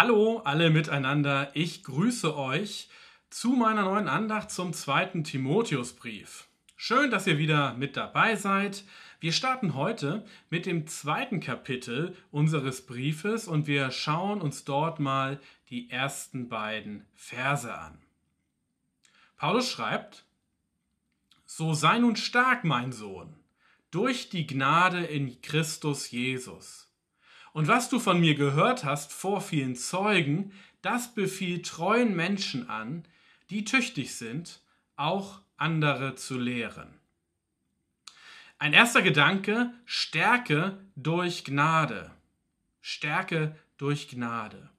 Hallo alle miteinander, ich grüße euch zu meiner neuen Andacht zum zweiten Timotheusbrief. Schön, dass ihr wieder mit dabei seid. Wir starten heute mit dem zweiten Kapitel unseres Briefes und wir schauen uns dort mal die ersten beiden Verse an. Paulus schreibt, So sei nun stark, mein Sohn, durch die Gnade in Christus Jesus. Und was du von mir gehört hast vor vielen Zeugen, das befiehlt treuen Menschen an, die tüchtig sind, auch andere zu lehren. Ein erster Gedanke, Stärke durch Gnade. Stärke durch Gnade.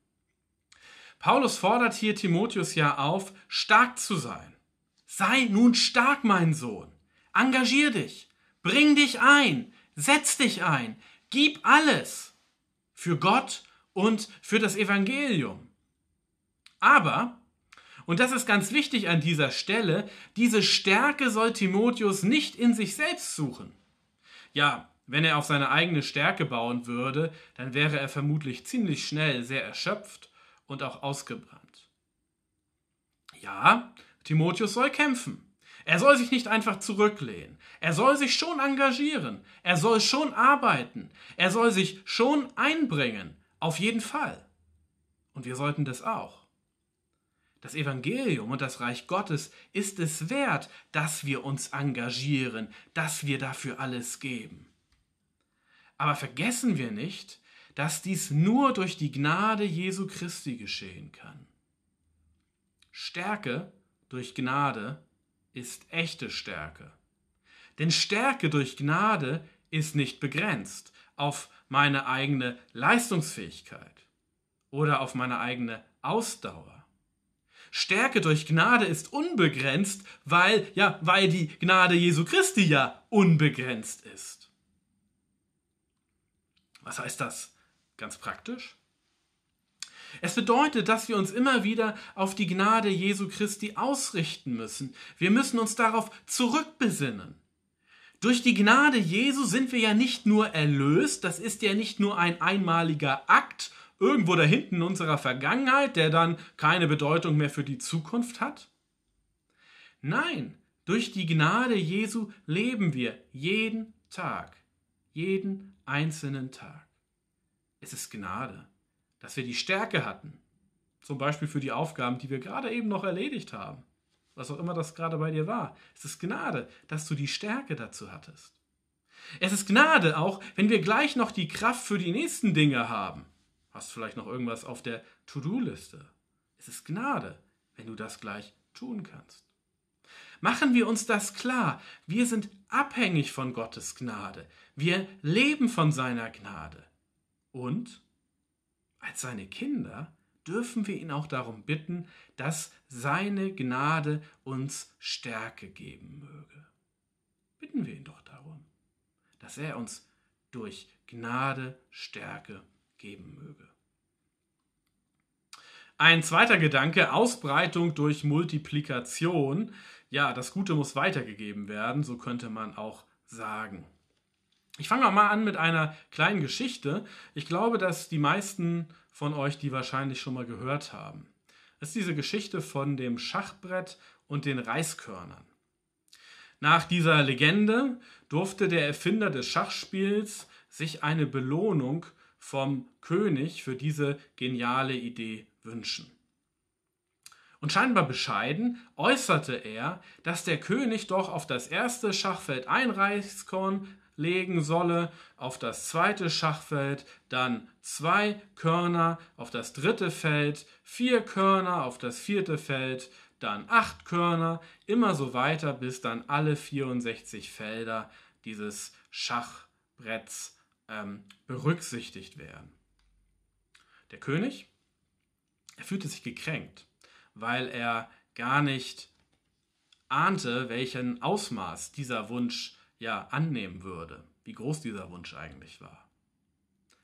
Paulus fordert hier Timotheus ja auf, stark zu sein. Sei nun stark, mein Sohn. Engagier dich. Bring dich ein. Setz dich ein. Gib alles für Gott und für das Evangelium. Aber, und das ist ganz wichtig an dieser Stelle, diese Stärke soll Timotheus nicht in sich selbst suchen. Ja, wenn er auf seine eigene Stärke bauen würde, dann wäre er vermutlich ziemlich schnell sehr erschöpft und auch ausgebrannt. Ja, Timotheus soll kämpfen. Er soll sich nicht einfach zurücklehnen. Er soll sich schon engagieren. Er soll schon arbeiten. Er soll sich schon einbringen. Auf jeden Fall. Und wir sollten das auch. Das Evangelium und das Reich Gottes ist es wert, dass wir uns engagieren, dass wir dafür alles geben. Aber vergessen wir nicht, dass dies nur durch die Gnade Jesu Christi geschehen kann. Stärke durch Gnade ist echte Stärke. Denn Stärke durch Gnade ist nicht begrenzt auf meine eigene Leistungsfähigkeit oder auf meine eigene Ausdauer. Stärke durch Gnade ist unbegrenzt, weil ja, weil die Gnade Jesu Christi ja unbegrenzt ist. Was heißt das ganz praktisch? Es bedeutet, dass wir uns immer wieder auf die Gnade Jesu Christi ausrichten müssen. Wir müssen uns darauf zurückbesinnen. Durch die Gnade Jesu sind wir ja nicht nur erlöst, das ist ja nicht nur ein einmaliger Akt irgendwo da hinten in unserer Vergangenheit, der dann keine Bedeutung mehr für die Zukunft hat. Nein, durch die Gnade Jesu leben wir jeden Tag, jeden einzelnen Tag. Es ist Gnade dass wir die Stärke hatten, zum Beispiel für die Aufgaben, die wir gerade eben noch erledigt haben, was auch immer das gerade bei dir war. Es ist Gnade, dass du die Stärke dazu hattest. Es ist Gnade auch, wenn wir gleich noch die Kraft für die nächsten Dinge haben. Hast vielleicht noch irgendwas auf der To-Do-Liste. Es ist Gnade, wenn du das gleich tun kannst. Machen wir uns das klar. Wir sind abhängig von Gottes Gnade. Wir leben von seiner Gnade. Und als seine Kinder dürfen wir ihn auch darum bitten, dass seine Gnade uns Stärke geben möge. Bitten wir ihn doch darum, dass er uns durch Gnade Stärke geben möge. Ein zweiter Gedanke, Ausbreitung durch Multiplikation. Ja, das Gute muss weitergegeben werden, so könnte man auch sagen. Ich fange mal an mit einer kleinen Geschichte. Ich glaube, dass die meisten von euch die wahrscheinlich schon mal gehört haben. Das ist diese Geschichte von dem Schachbrett und den Reiskörnern. Nach dieser Legende durfte der Erfinder des Schachspiels sich eine Belohnung vom König für diese geniale Idee wünschen. Und scheinbar bescheiden äußerte er, dass der König doch auf das erste Schachfeld ein Reiskorn legen solle, auf das zweite Schachfeld dann zwei Körner, auf das dritte Feld vier Körner, auf das vierte Feld dann acht Körner, immer so weiter, bis dann alle 64 Felder dieses Schachbretts ähm, berücksichtigt werden. Der König, er fühlte sich gekränkt, weil er gar nicht ahnte, welchen Ausmaß dieser Wunsch ja annehmen würde, wie groß dieser Wunsch eigentlich war.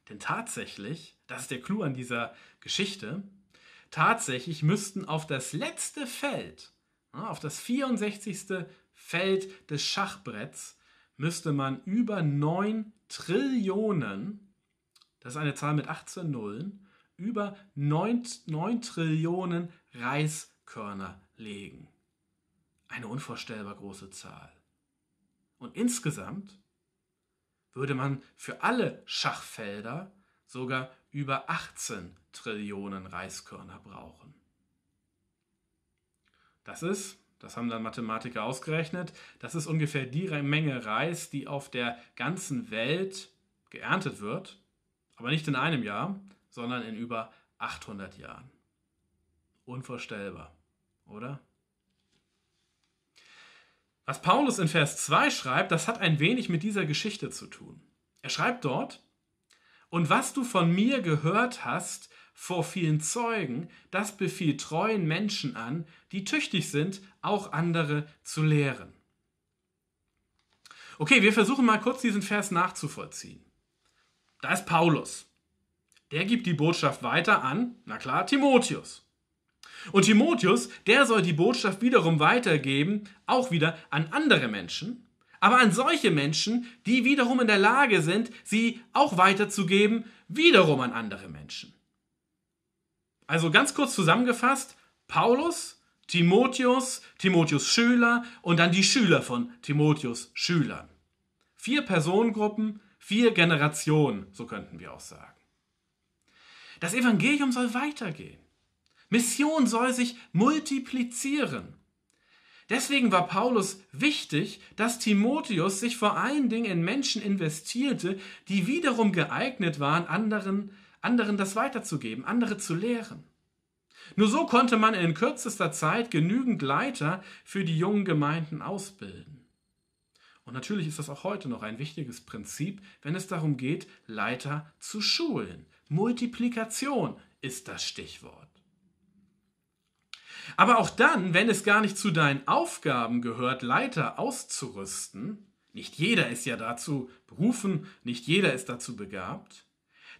Denn tatsächlich, das ist der Clou an dieser Geschichte, tatsächlich müssten auf das letzte Feld, auf das 64. Feld des Schachbretts, müsste man über 9 Trillionen, das ist eine Zahl mit 18 Nullen, über 9, 9 Trillionen Reiskörner legen. Eine unvorstellbar große Zahl. Und insgesamt würde man für alle Schachfelder sogar über 18 Trillionen Reiskörner brauchen. Das ist, das haben dann Mathematiker ausgerechnet, das ist ungefähr die Menge Reis, die auf der ganzen Welt geerntet wird, aber nicht in einem Jahr, sondern in über 800 Jahren. Unvorstellbar, oder? Was Paulus in Vers 2 schreibt, das hat ein wenig mit dieser Geschichte zu tun. Er schreibt dort, und was du von mir gehört hast vor vielen Zeugen, das befiehlt treuen Menschen an, die tüchtig sind, auch andere zu lehren. Okay, wir versuchen mal kurz diesen Vers nachzuvollziehen. Da ist Paulus. Der gibt die Botschaft weiter an, na klar, Timotheus. Und Timotheus, der soll die Botschaft wiederum weitergeben, auch wieder an andere Menschen, aber an solche Menschen, die wiederum in der Lage sind, sie auch weiterzugeben, wiederum an andere Menschen. Also ganz kurz zusammengefasst, Paulus, Timotheus, Timotheus Schüler und dann die Schüler von Timotheus Schülern. Vier Personengruppen, vier Generationen, so könnten wir auch sagen. Das Evangelium soll weitergehen. Mission soll sich multiplizieren. Deswegen war Paulus wichtig, dass Timotheus sich vor allen Dingen in Menschen investierte, die wiederum geeignet waren, anderen, anderen das weiterzugeben, andere zu lehren. Nur so konnte man in kürzester Zeit genügend Leiter für die jungen Gemeinden ausbilden. Und natürlich ist das auch heute noch ein wichtiges Prinzip, wenn es darum geht, Leiter zu schulen. Multiplikation ist das Stichwort. Aber auch dann, wenn es gar nicht zu deinen Aufgaben gehört, Leiter auszurüsten, nicht jeder ist ja dazu berufen, nicht jeder ist dazu begabt,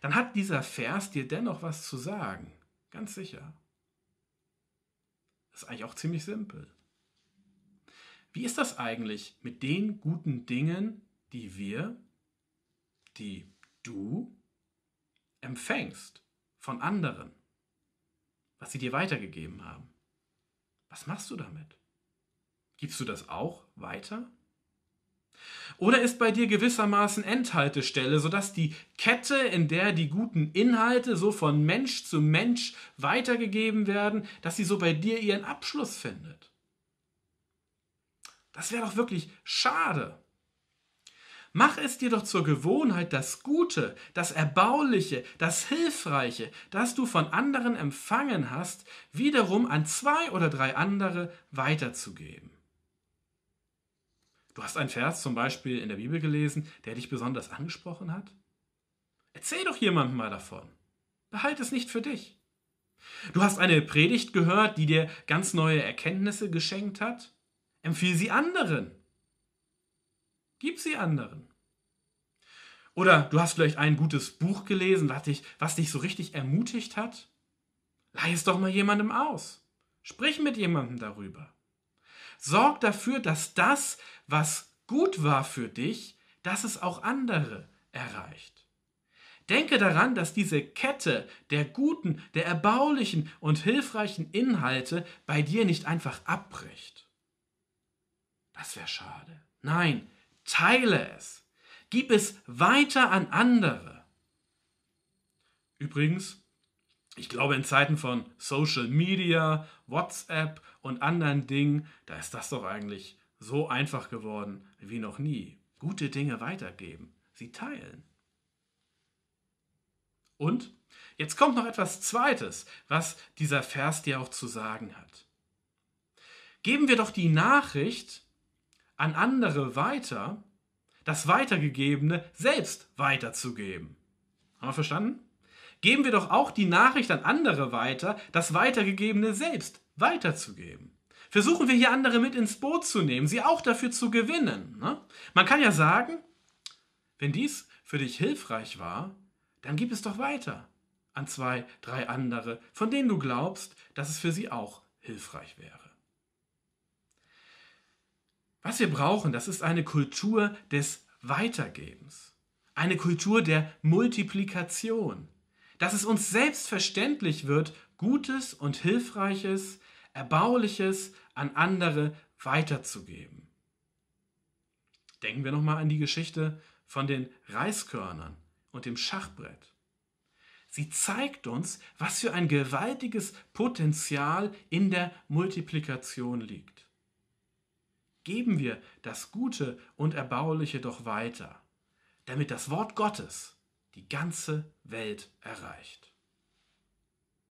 dann hat dieser Vers dir dennoch was zu sagen. Ganz sicher. Das ist eigentlich auch ziemlich simpel. Wie ist das eigentlich mit den guten Dingen, die wir, die du empfängst von anderen, was sie dir weitergegeben haben? Was machst du damit? Gibst du das auch weiter? Oder ist bei dir gewissermaßen Endhaltestelle, sodass die Kette, in der die guten Inhalte so von Mensch zu Mensch weitergegeben werden, dass sie so bei dir ihren Abschluss findet? Das wäre doch wirklich schade. Mach es dir doch zur Gewohnheit, das Gute, das Erbauliche, das Hilfreiche, das du von anderen empfangen hast, wiederum an zwei oder drei andere weiterzugeben. Du hast einen Vers zum Beispiel in der Bibel gelesen, der dich besonders angesprochen hat? Erzähl doch jemandem mal davon. Behalte es nicht für dich. Du hast eine Predigt gehört, die dir ganz neue Erkenntnisse geschenkt hat? Empfiehl sie anderen. Gib sie anderen. Oder du hast vielleicht ein gutes Buch gelesen, was dich, was dich so richtig ermutigt hat. Leih es doch mal jemandem aus. Sprich mit jemandem darüber. Sorg dafür, dass das, was gut war für dich, dass es auch andere erreicht. Denke daran, dass diese Kette der guten, der erbaulichen und hilfreichen Inhalte bei dir nicht einfach abbricht. Das wäre schade. Nein, Teile es. Gib es weiter an andere. Übrigens, ich glaube, in Zeiten von Social Media, WhatsApp und anderen Dingen, da ist das doch eigentlich so einfach geworden wie noch nie. Gute Dinge weitergeben, sie teilen. Und jetzt kommt noch etwas Zweites, was dieser Vers dir auch zu sagen hat. Geben wir doch die Nachricht an andere weiter, das Weitergegebene selbst weiterzugeben. Haben wir verstanden? Geben wir doch auch die Nachricht an andere weiter, das Weitergegebene selbst weiterzugeben. Versuchen wir hier andere mit ins Boot zu nehmen, sie auch dafür zu gewinnen. Ne? Man kann ja sagen, wenn dies für dich hilfreich war, dann gib es doch weiter an zwei, drei andere, von denen du glaubst, dass es für sie auch hilfreich wäre. Was wir brauchen, das ist eine Kultur des Weitergebens, eine Kultur der Multiplikation. dass es uns selbstverständlich wird, Gutes und Hilfreiches, Erbauliches an andere weiterzugeben. Denken wir nochmal an die Geschichte von den Reiskörnern und dem Schachbrett. Sie zeigt uns, was für ein gewaltiges Potenzial in der Multiplikation liegt. Geben wir das Gute und Erbauliche doch weiter, damit das Wort Gottes die ganze Welt erreicht.